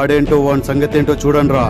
వాడేంటో వాని సంగతి ఏంటో చూడండి రా